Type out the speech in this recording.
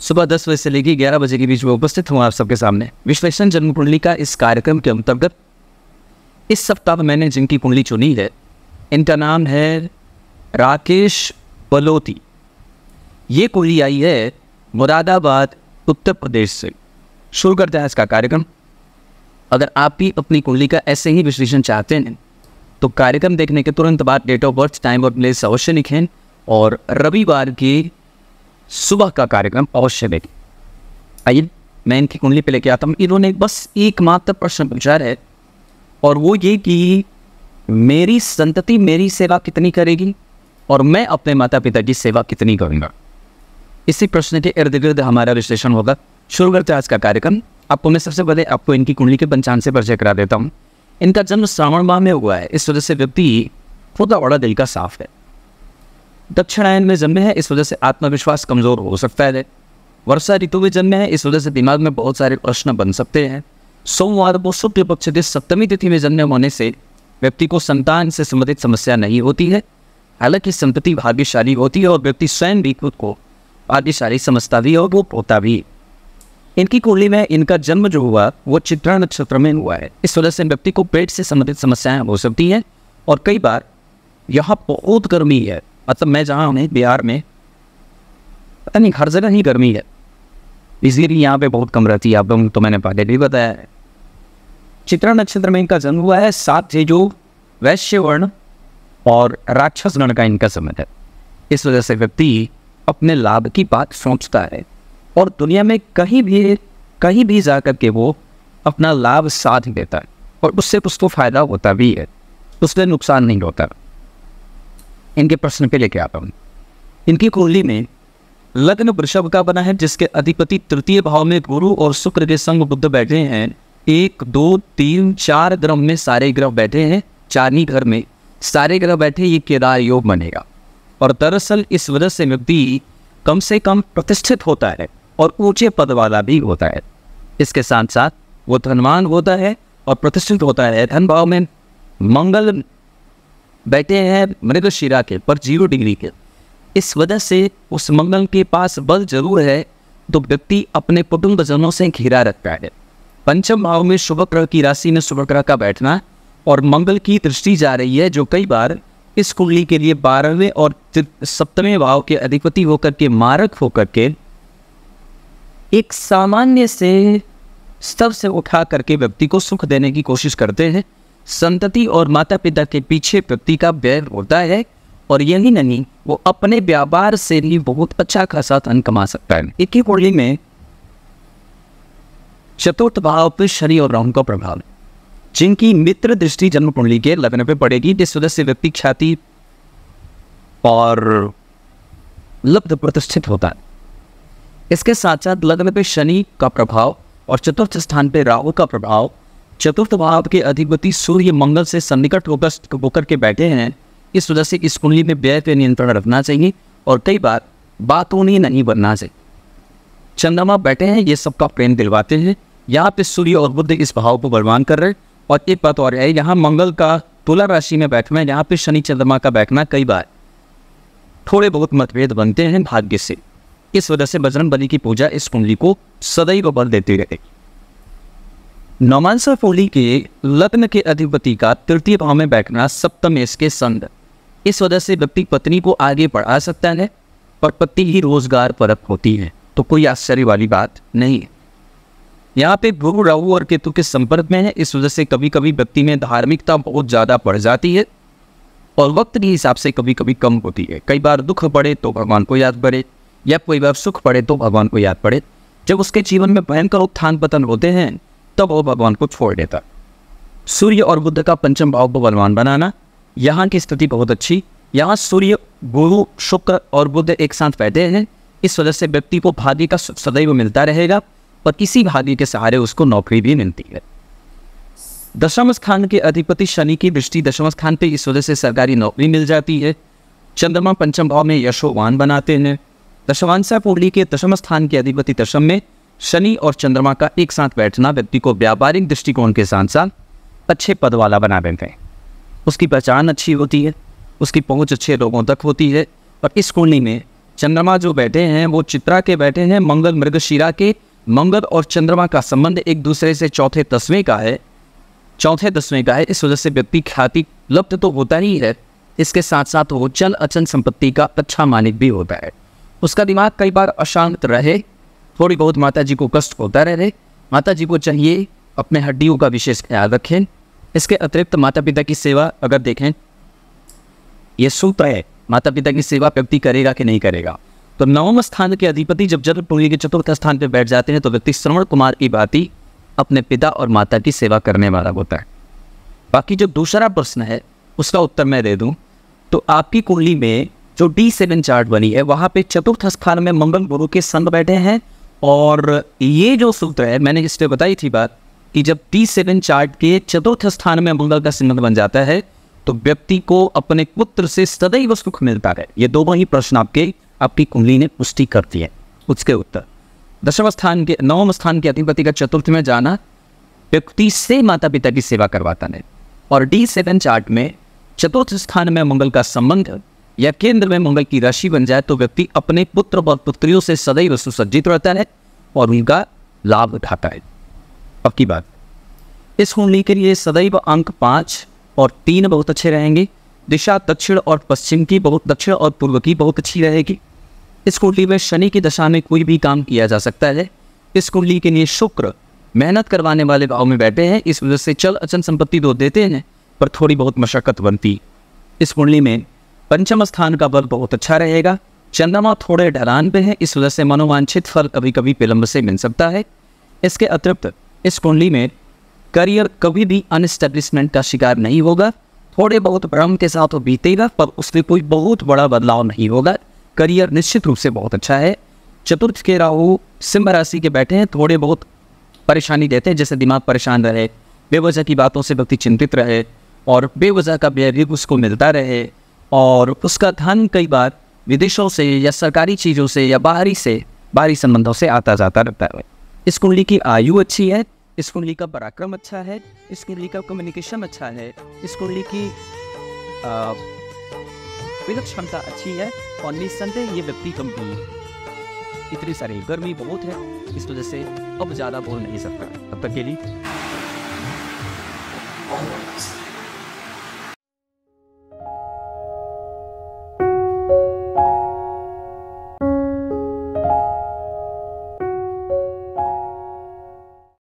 सुबह दस बजे से लेकर ग्यारह बजे के बीच में उपस्थित हूँ आप सबके सामने। विश्लेषण जन्म कुंडली का इस कार्यक्रम के अंतर्गत इस सप्ताह मैंने जिनकी कुंडली चुनी है, इनका नाम है राकेश बलोती। ये कुंडली आई है मुरादाबाद, उत्तर प्रदेश से। शुरू करते हैं इसका कार्यक्रम। अगर आप भी अपनी कुंडली का ऐसे ही विश्लेषण चाहते हैं तो कार्यक्रम देखने के तुरंत बाद डेट ऑफ़ बर्थ टाइम और प्लेस अवश्य लिखें और रविवार की सुबह का कार्यक्रम अवश्य देखें आइए, मैं इनकी कुंडली पे लेके आता हूँ। इन्होंने बस एकमात्र प्रश्न पूछा है और वो ये कि मेरी संतति मेरी सेवा कितनी करेगी और मैं अपने माता पिता की सेवा कितनी करूँगा? इसी प्रश्न के इर्द गिर्द हमारा विश्लेषण होगा। शुरू करते हैं आज का कार्यक्रम। आपको मैं सबसे पहले आपको इनकी कुंडली के पंचांग से परिचय करा देता हूँ। इनका जन्म श्रावण माह में हुआ है। इस वजह से व्यक्ति खुद बड़ा दिल का साफ़ है। दक्षिणायन में जन्मे हैं, इस वजह से आत्मविश्वास कमज़ोर हो सकता है। वर्षा ऋतु में जन्मे हैं, इस वजह से दिमाग में बहुत सारे प्रश्न बन सकते हैं। सोमवार को शुक्ल पक्ष के सप्तमी तिथि में जन्म होने से व्यक्ति को संतान से संबंधित समस्या नहीं होती है। हालाँकि संपत्ति भाग्यशाली होती है और व्यक्ति स्वयं भी खुद को भाग्यशाली समझता भी और वो पोता भी। इनकी कुंडली में इनका जन्म जो हुआ, वो चित्रा नक्षत्र में हुआ है। इस वजह से व्यक्ति को पेट से संबंधित समस्याएँ हो सकती हैं और कई बार यहाँ बहुत गर्मी है। मतलब मैं जहाँ हूँ बिहार में, पता नहीं, हर जगह ही गर्मी है। इसलिए यहाँ पे बहुत कम रहती है। आप तो मैंने पहले भी बताया है। चित्रा नक्षत्र में इनका जन्म हुआ है सात जो वैश्य वर्ण और राक्षस गण का इनका समय है। इस वजह से व्यक्ति अपने लाभ की बात सोचता है। और दुनिया में कहीं भी कहीं भी जा कर के वो अपना लाभ साध देता है और उससे उसको फ़ायदा होता भी है, उससे नुकसान नहीं होता। इनके प्रश्न पे लेके आता हूँ इनकी कुंडली में लग्न वृषभ का बना है, जिसके अधिपति तृतीय भाव में गुरु और शुक्र के संग बुद्ध बैठे हैं। एक, दो, तीन, चार ग्रह में सारे ग्रह बैठे हैं। चारनी घर में सारे ग्रह बैठे, ये केदार योग बनेगा। और दरअसल इस वजह से व्यक्ति कम से कम प्रतिष्ठित होता है। और ऊँचे पद वाला भी होता है। इसके साथ साथ वो धनवान होता है और प्रतिष्ठित होता है। धन भाव में मंगल बैठे हैं मृगशिरा के पर ज़ीरो डिग्री के। इस वजह से उस मंगल के पास बल ज़रूर है तो व्यक्ति अपने कुटुंबजनों से घिरा रखता है। पंचम भाव में शुभ ग्रह की राशि में शुभ ग्रह का बैठना और मंगल की दृष्टि जा रही है, जो कई बार इस कुंडली के लिए बारहवें और सप्तवें भाव के अधिपति होकर के मारक होकर के एक सामान्य से स्तर से उठा करके व्यक्ति को सुख देने की कोशिश करते हैं। संतति और माता पिता के पीछे व्यक्ति का व्यय होता है और यही नहीं, वो अपने व्यापार से भी बहुत अच्छा खासा धन कमा सकता है। एक ही कुंडली में चतुर्थ भाव पर शनि और राहु का प्रभाव है। जिनकी मित्र दृष्टि जन्म कुंडली के लग्न पे पड़ेगी, जिस वजह से व्यक्ति ख्याति और लब्ध प्रतिष्ठित होता है। इसके साथ साथ लग्न पे शनि का प्रभाव और चतुर्थ स्थान पे राहु का प्रभाव। चतुर्थ भाव के अधिपति सूर्य मंगल से सन्निकट होकर होकर के बैठे हैं। इस वजह से इस कुंडली में व्यय पे नियंत्रण रखना चाहिए और कई बार बातों ने नहीं बनना चाहिए। चंद्रमा बैठे हैं, ये सबका प्रेम दिलवाते हैं। यहाँ पे सूर्य और बुद्ध इस भाव को बलवान कर रहे हैं। और एक बात और है, यहाँ मंगल का तुला राशि में बैठना है, यहाँ पे शनि चंद्रमा का बैठना कई बार थोड़े बहुत मतभेद बनते हैं भाग्य से। इस वजह से बजरंग बली की पूजा इस कुंडली को सदैव बल देती रहेगी नौमांसा कुंडली के लग्न के अधिपति का तृतीय भाव में बैठना सप्तमेश के संग। इस वजह से व्यक्ति पत्नी को आगे बढ़ा सकता है, पर पति ही रोज़गार परक होती है तो कोई आश्चर्य वाली बात नहीं। है यहाँ पे गुरु राहु और केतु के संपर्क में है, इस वजह से कभी कभी व्यक्ति में धार्मिकता बहुत ज़्यादा बढ़ जाती है, और वक्त के हिसाब से कभी कभी कम होती है। कई बार दुख पड़े तो भगवान को याद पड़े या कोई बार सुख पड़े तो भगवान को याद पड़े। जब उसके जीवन में भयंकर उत्थान पतन होते हैं, तब वो भगवान को छोड़ देता। सूर्य और बुद्ध का पंचम भाव को बलवान बनाना, यहाँ की स्थिति बहुत अच्छी। यहाँ सूर्य, गुरु, शुक्र और बुद्ध एक साथ बैठे हैं। इस वजह से व्यक्ति को भाग्य का सदैव मिलता रहेगा और इसी भाग्य के सहारे उसको नौकरी भी मिलती है। दशम स्थान के अधिपति शनि की दृष्टि दशम स्थान पर इस वजह से सरकारी नौकरी मिल जाती है। चंद्रमा पंचम भाव में यशोवान बनाते हैं। दशवांशा कुंडली के दशम स्थान के अधिपति दशम में शनि और चंद्रमा का एक साथ बैठना व्यक्ति को व्यापारिक दृष्टिकोण के साथ साथ अच्छे पद वाला बना देते हैं। उसकी पहचान अच्छी होती है, उसकी पहुँच अच्छे लोगों तक होती है और इस कुंडली में चंद्रमा जो बैठे हैं, वो चित्रा के बैठे हैं, मंगल मृगशिरा के, मंगल और चंद्रमा का संबंध एक दूसरे से चौथे दसवें का है। चौथे दसवें का है, इस वजह से व्यक्ति ख्याति लुप्त तो होता ही है, इसके साथ साथ वो चल अचल संपत्ति का अच्छा मालिक भी होता है। उसका दिमाग कई बार अशांत रहे, थोड़ी बहुत माता जी को कष्ट होता रहे। माता जी को चाहिए अपने हड्डियों का विशेष ख्याल रखें। इसके अतिरिक्त माता पिता की सेवा अगर देखें, ये सूत्र है माता पिता की सेवा व्यक्ति करेगा कि नहीं करेगा। तो नवम स्थान के अधिपति जब जन्म कुंडली के चतुर्थ स्थान पर बैठ जाते हैं तो व्यक्ति श्रवण कुमार की बाती अपने पिता और माता की सेवा करने वाला होता है। बाकी जो दूसरा प्रश्न है, उसका उत्तर मैं दे दूँ। तो आपकी कुंडली में जो डी सेवन चार्ट बनी है, वहाँ पे चतुर्थ स्थान में मंगल गुरु के संग बैठे हैं। और ये जो सूत्र है, मैंने इस पर बताई थी बात कि जब डी सेवन चार्ट के चतुर्थ स्थान में मंगल का सिंह बन जाता है तो व्यक्ति को अपने पुत्र से सदैव सुख मिलता है। ये दोनों ही प्रश्न आपके, आपकी कुंडली ने पुष्टि करती है। उसके उत्तर, दशम स्थान के, नवम स्थान के अधिपति का चतुर्थ में जाना, व्यक्ति से माता पिता की सेवा करवाता है। और डी सेवन चार्ट में चतुर्थ स्थान में मंगल का संबंध या केंद्र में मंगल की राशि बन जाए तो व्यक्ति अपने पुत्र और पुत्रियों से सदैव सुसज्जित रहता है और उनका लाभ उठाता है। अब की बात। इस कुंडली के लिए सदैव अंक पाँच और तीन बहुत अच्छे रहेंगे। दिशा दक्षिण और पश्चिम की बहुत, दक्षिण और पूर्व की बहुत अच्छी रहेगी। इस कुंडली में शनि की दशा में कोई भी काम किया जा सकता है। इस कुंडली के लिए शुक्र मेहनत करवाने वाले भाव में बैठे हैं। इस वजह से चल अचल संपत्ति तो देते हैं, पर थोड़ी बहुत मशक्कत बनती। इस कुंडली में पंचम स्थान का बल बहुत अच्छा रहेगा। चंद्रमा थोड़े ढलान पे है, इस वजह से मनोवांछित फल कभी कभी विलंब से मिल सकता है। इसके अतिरिक्त, इस कुंडली में करियर कभी भी अनस्टेब्लिशमेंट का शिकार नहीं होगा। थोड़े बहुत भ्रम के साथ वो बीतेगा, पर उसमें कोई बहुत बड़ा बदलाव नहीं होगा। करियर निश्चित रूप से बहुत अच्छा है। चतुर्थ के राहु सिंह राशि के बैठे हैं, थोड़े बहुत परेशानी देते हैं, जैसे दिमाग परेशान रहे, बेवजह की बातों से व्यक्ति चिंतित रहे, और बेवजह का भी उसको मिलता रहे। और उसका धन कई बार विदेशों से या सरकारी चीज़ों से या बाहरी से, बाहरी संबंधों से आता जाता रहता है। इस कुंडली की आयु अच्छी है, इस कुंडली का पराक्रम अच्छा है, इस कुंडली का कम्युनिकेशन अच्छा है, इस कुंडली की विलक्षणता अच्छी है और निस्संदेह ये व्यक्ति गंभीर इतनी सारी गर्मी बहुत है, इस वजह से अब ज़्यादा बोल नहीं सकता। तब तक के लिए।